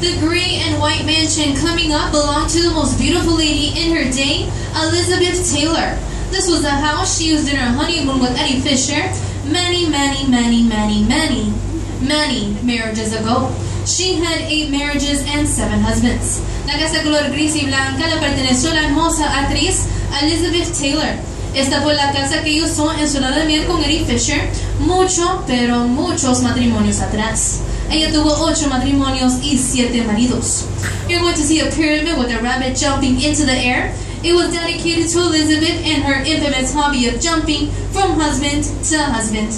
The gray and white mansion coming up belonged to the most beautiful lady in her day, Elizabeth Taylor. This was the house she used in her honeymoon with Eddie Fisher many, many, many, many, many, many marriages ago. She had eight marriages and seven husbands. La casa color gris y blanca le perteneció la hermosa actriz Elizabeth Taylor. Esta fue la casa que usó en su lado de miel con Eddie Fisher mucho, pero muchos matrimonios atrás. Ella tuvo ocho matrimonios y siete maridos. You're going to see a pyramid with a rabbit jumping into the air. It was dedicated to Elizabeth and her infamous hobby of jumping from husband to husband.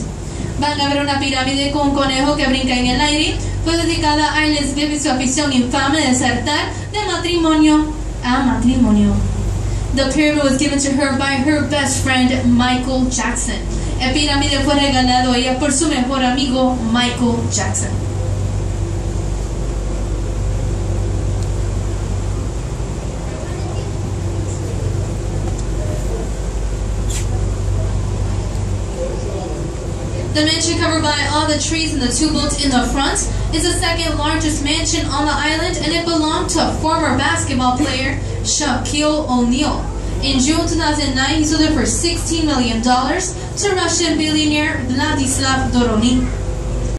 Van a ver una pirámide con un conejo que brinca en el aire. Fue dedicada a Elizabeth y su afición infame de saltar de matrimonio a matrimonio. The pyramid was given to her by her best friend Michael Jackson. El pirámide fue regalado a ella por su mejor amigo Michael Jackson. The mansion covered by all the trees and the two boats in the front is the second largest mansion on the island and it belonged to a former basketball player Shaquille O'Neal. In June 2009, he sold it for $16 million to Russian billionaire Vladislav Doronin.